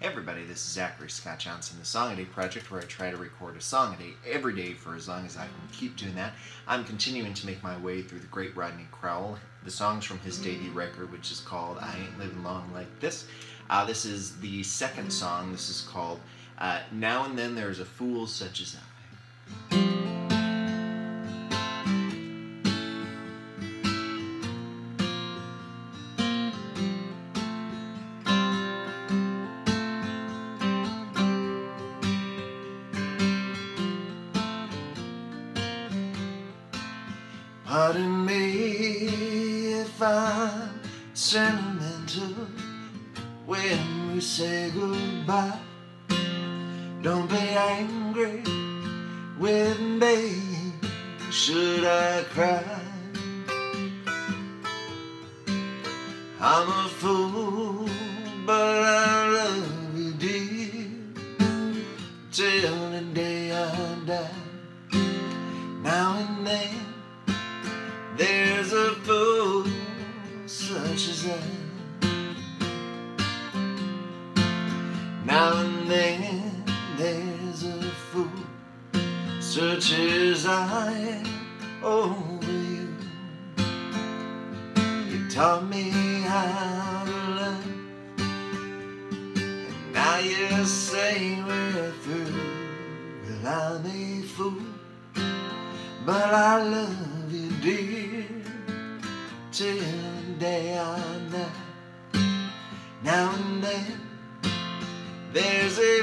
Hey everybody, this is Zachary Scot Johnson, the Song a Day Project, where I try to record a song a day every day for as long as I can keep doing that. I'm continuing to make my way through the great Rodney Crowell. The song's from his debut record, which is called I Ain't Living Long Like This. Uh, this is the second song. This is called uh, Now and Then There's a Fool Such as I. Pardon me if I'm sentimental when we say goodbye. Don't be angry with me, should I cry? I'm a fool, but I love you, dear, till the day I die. Now and then. Now and then there's a fool such as I am over you. You taught me how to love, and now you say we're through. Well, I'm a fool, but I love you, dear till the day I die. Now and then there's a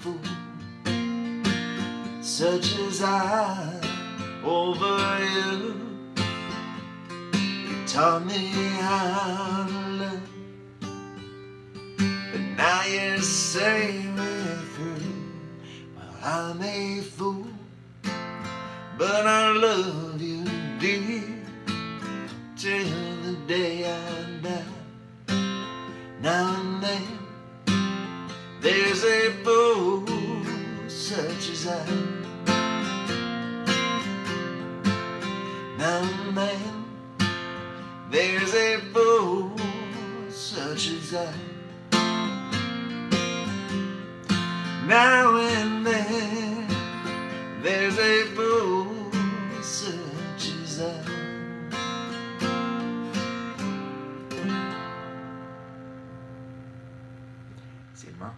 fool such as I over you. You taught me how to love, but now you say we're through. Well, I'm a fool, but I love you, dear, till the day I die. Now and then there's a such as I. Now, man, there's a fool such as I. Now and then, there's a fool such as I. See you tomorrow.